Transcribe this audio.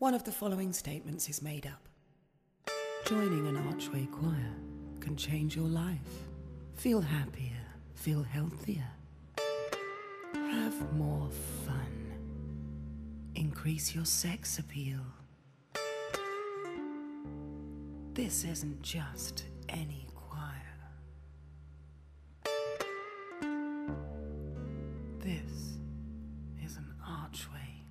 One of the following statements is made up. Joining an Archway choir can change your life. Feel happier, feel healthier, have more fun, increase your sex appeal. This isn't just any choir. This is an Archway